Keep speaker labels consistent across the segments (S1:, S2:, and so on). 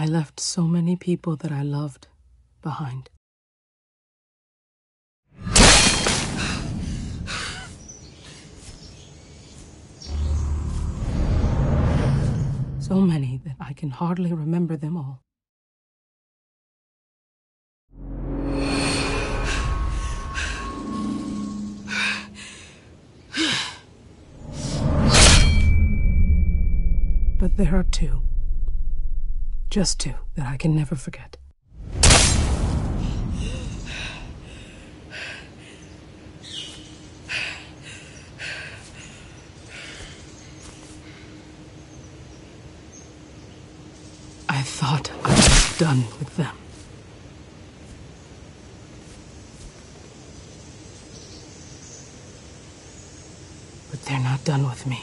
S1: I left so many people that I loved behind. So many that I can hardly remember them all. But there are two. Just two that I can never forget. I thought I was done with them. But they're not done with me.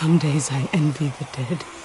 S1: Some days I envy the dead.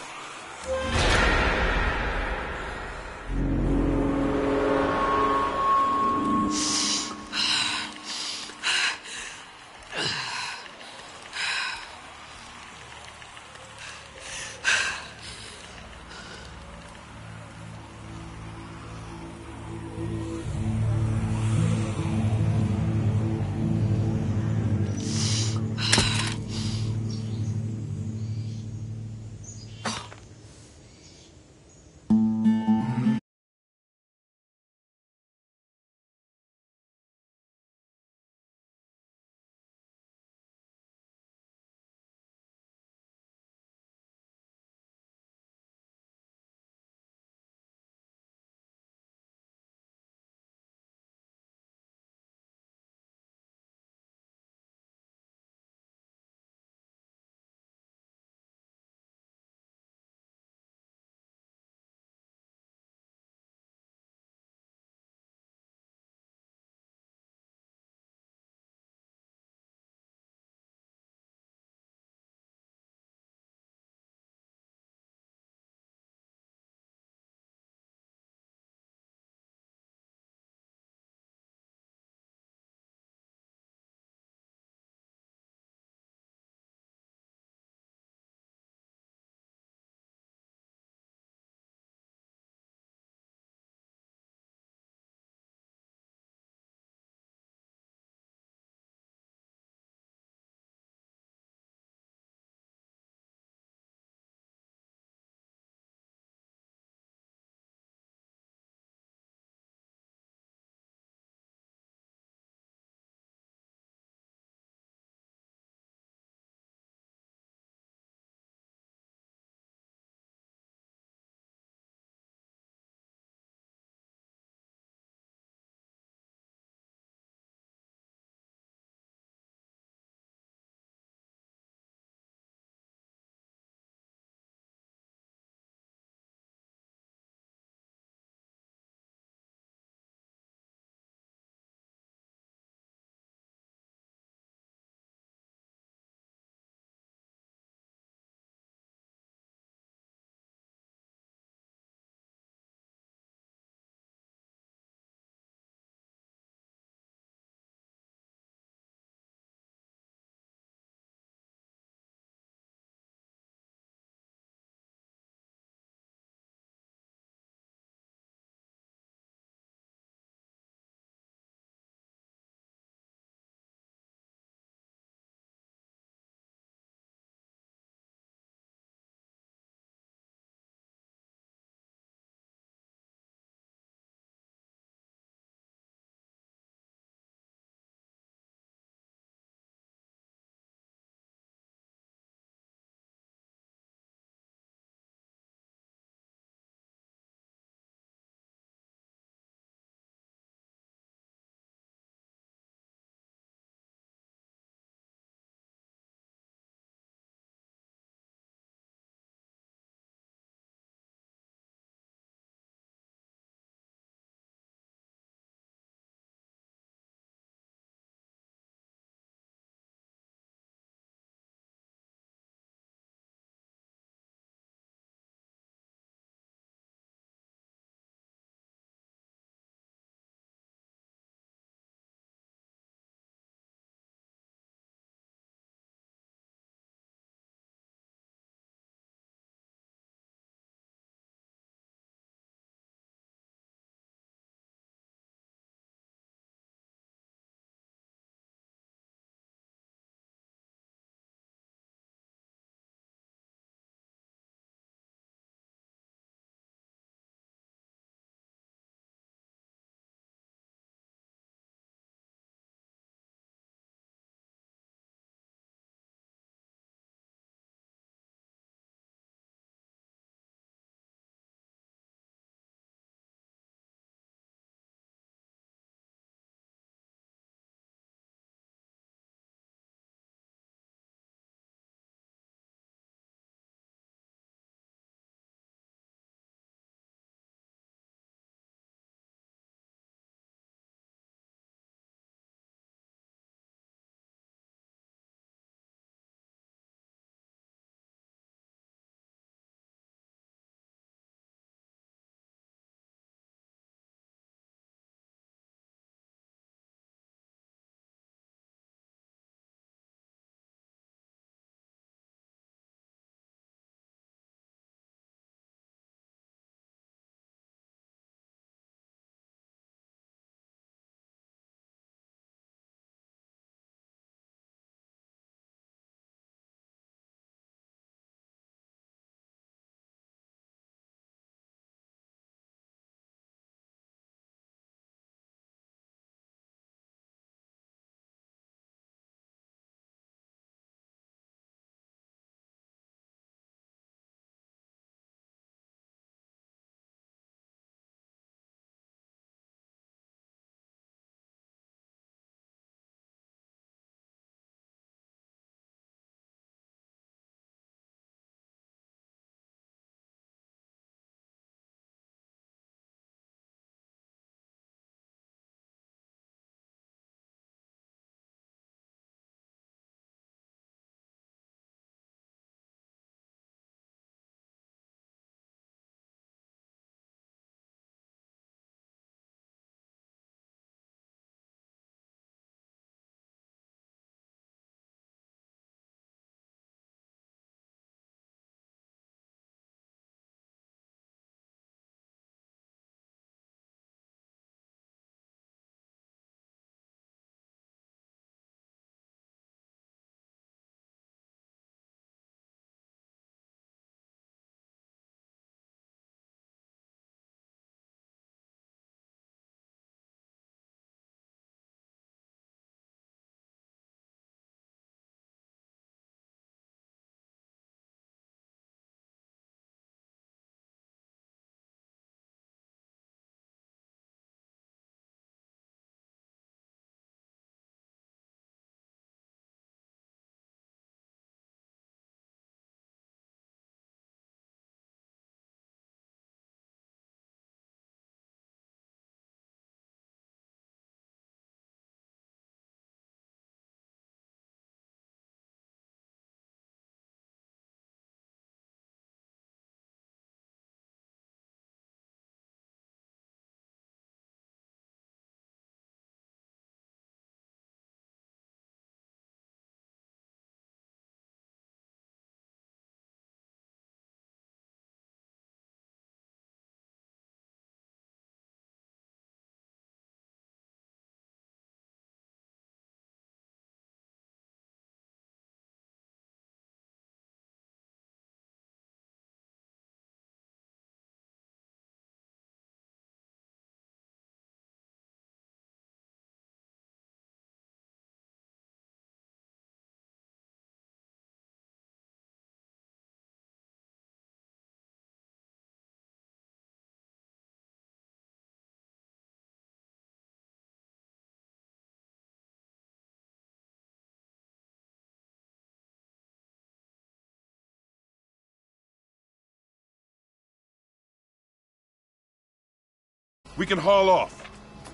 S2: We can haul off.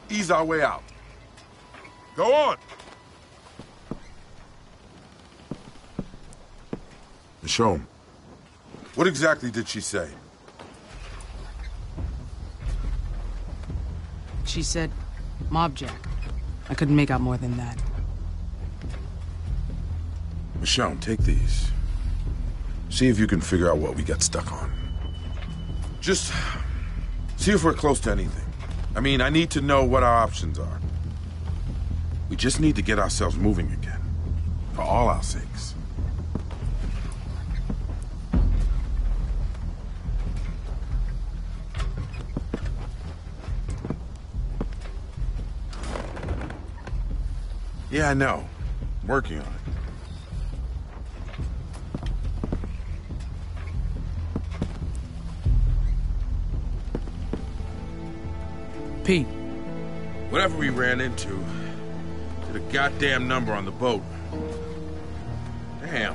S2: Ease our way out. Go on! Michonne, what exactly did she say?
S1: She said, Mobjack. I couldn't make out more than that.
S2: Michonne, take these. See if you can figure out what we got stuck on. Just see if we're close to anything. I mean, I need to know what our options are. We just need to get ourselves moving again. For all our sakes. Yeah, I know. I'm working on it.
S1: Pete,
S2: Whatever we ran into, did a goddamn number on the boat. Damn.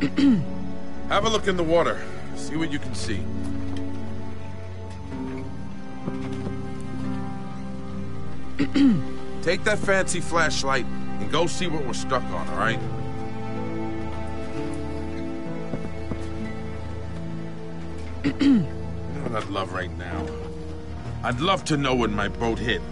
S2: Have a look in the water. See what you can see. Take that fancy flashlight and go see what we're stuck on, all right? What I'd love right now? I'd love to know when my boat hit.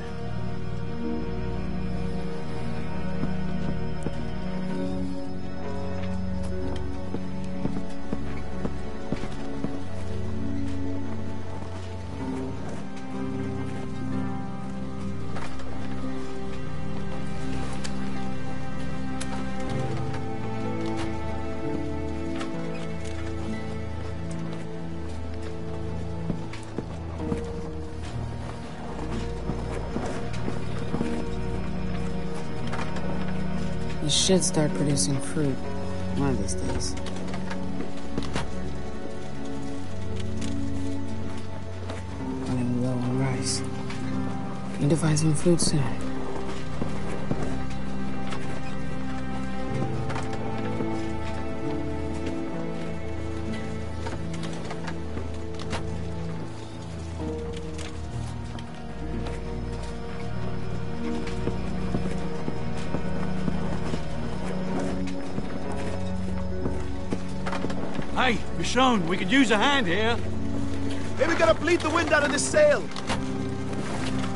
S1: Should start producing fruit one of these days. Running low on rice. Need to find some food soon.
S3: Hey, we could use a hand here.
S4: Hey, we gotta bleed the wind out of this sail.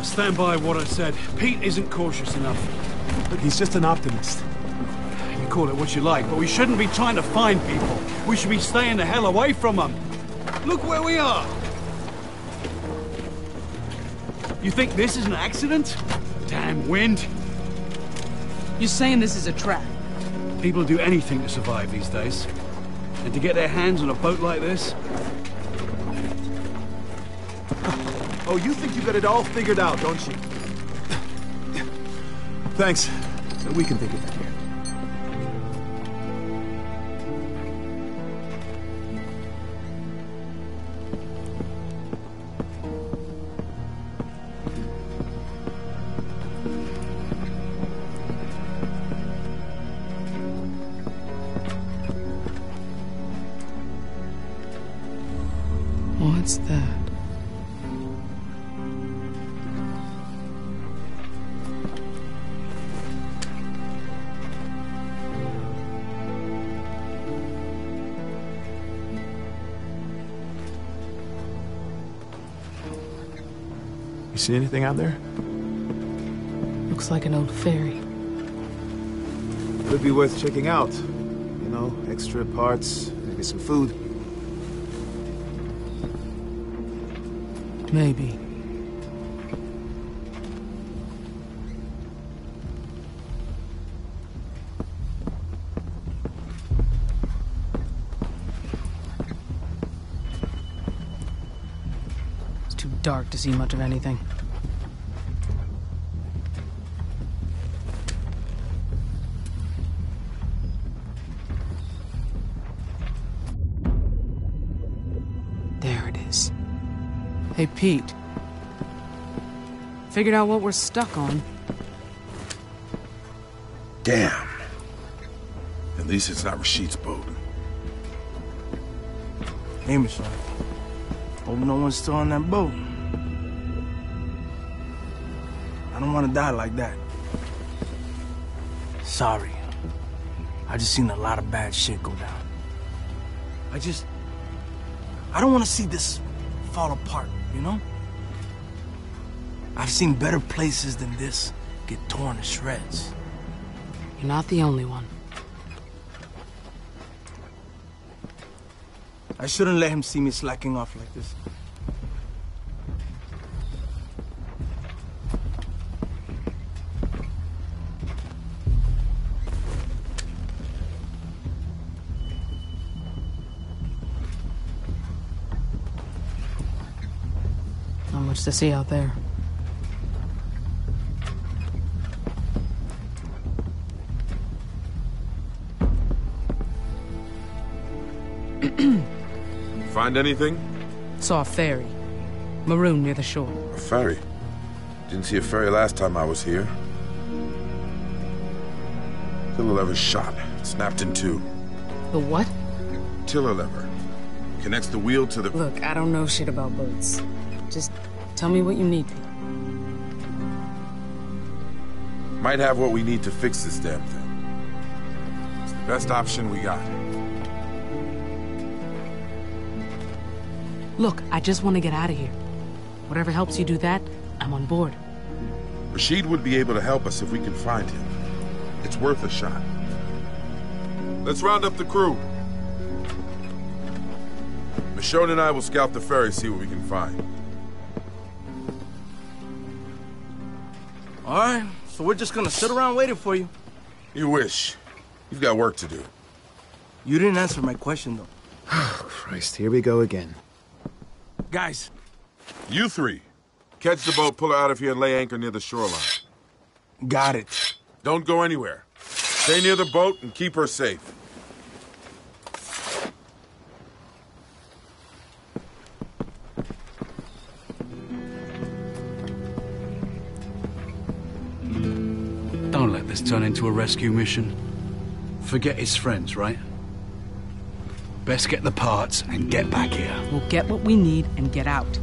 S3: I stand by what I said. Pete isn't cautious enough.
S4: Look, he's just an optimist.
S3: You call it what you like, but we shouldn't be trying to find people. We should be staying the hell away from them. Look where we are. You think this is an accident? Damn wind.
S1: You're saying this is a trap?
S3: People do anything to survive these days. And to get their hands on a boat like this,
S4: Oh, you think you got it all figured out, don't you? Thanks. We can think of it here. You see anything out there?
S1: Looks like an old ferry.
S4: Could be worth checking out. You know, extra parts, maybe some food.
S1: Maybe. Dark to see much of anything. There it is. Hey, Pete. Figured out what we're stuck on.
S2: Damn. At least it's not Rashid's boat.
S5: Hey. Hope no one's still on that boat. I don't want to die like that. Sorry. I just seen a lot of bad shit go down. I just... I don't want to see this fall apart, you know? I've seen better places than this get torn to shreds.
S1: You're not the only one.
S5: I shouldn't let him see me slacking off like this.
S1: Much to see out there.
S2: Find anything?
S1: Saw a ferry. Maroon near the shore.
S2: A ferry. Didn't see a ferry last time I was here. Tiller lever shot. Snapped in two.
S1: The what?
S2: Tiller lever. Connects the wheel to the...
S1: Look, I don't know shit about boats. Tell me what you need.
S2: Might have what we need to fix this damn thing. It's the best option we got.
S1: Look, I just want to get out of here. Whatever helps you do that, I'm on board.
S2: Rashid would be able to help us if we can find him. It's worth a shot. Let's round up the crew. Michonne and I will scout the ferry, see what we can find.
S5: All right, so we're just gonna sit around waiting for you.
S2: You wish. You've got work to do.
S5: You didn't answer my question, though.
S4: Oh, Christ, here we go again.
S5: Guys,
S2: You three. Catch the boat, pull her out of here, and lay anchor near the shoreline.
S5: got it.
S2: Don't go anywhere. Stay near the boat and keep her safe.
S3: This turn into a rescue mission. Forget his friends, right? Best get the parts and get back here.
S1: We'll get what we need and get out.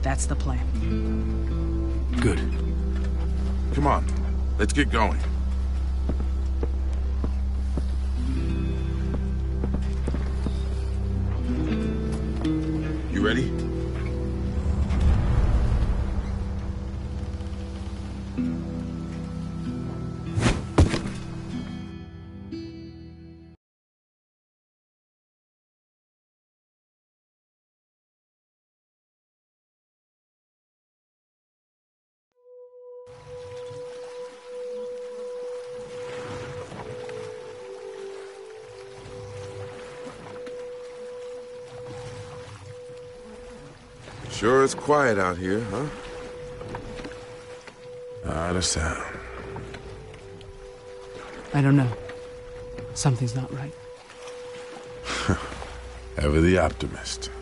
S1: That's the plan.
S3: Good.
S2: Come on. Let's get going. You ready? Sure it's quiet out here, huh? Not a sound.
S1: I don't know. Something's not right.
S2: Ever the optimist.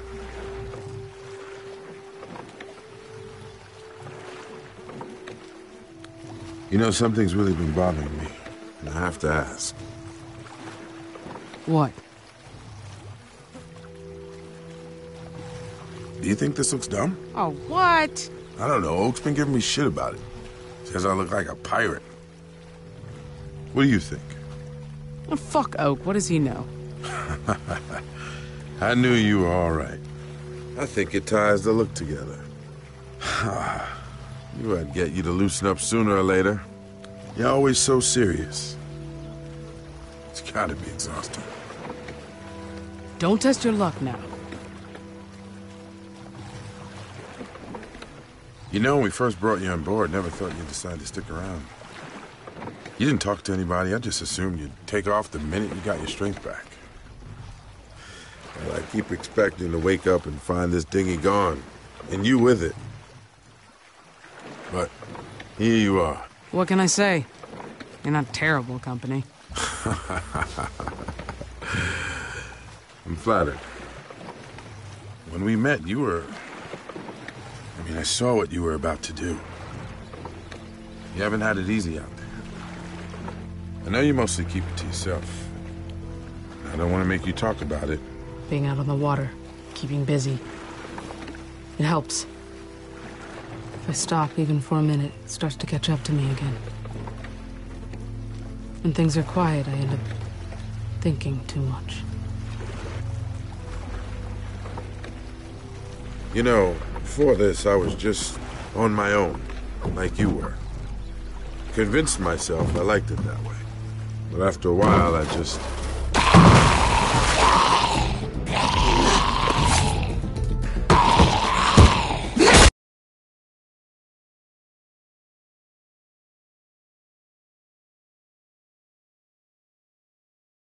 S2: You know, something's really been bothering me, and I have to ask.
S1: What?
S2: Do you think this looks dumb?
S1: Oh, what?
S2: I don't know. Oak's been giving me shit about it. Says I look like a pirate. What do you think?
S1: Oh, fuck Oak. What does he know?
S2: I knew you were all right. I think it ties the look together. Knew I'd get you to loosen up sooner or later. You're always so serious. It's gotta be exhausting.
S1: Don't test your luck now.
S2: You know, when we first brought you on board, never thought you'd decide to stick around. You didn't talk to anybody. I just assumed you'd take off the minute you got your strength back. Well, I keep expecting to wake up and find this dinghy gone, and you with it. But here you are.
S1: What can I say? You're not terrible company.
S2: I'm flattered. When we met, you were. I mean, I saw what you were about to do. You haven't had it easy out there. I know you mostly keep it to yourself. I don't want to make you talk about it.
S1: Being out on the water, keeping busy. It helps. If I stop even for a minute, it starts to catch up to me again. When things are quiet, I end up thinking too much.
S2: You know, before this, I was just on my own, like you were. Convinced myself I liked it that way. But after a while, I just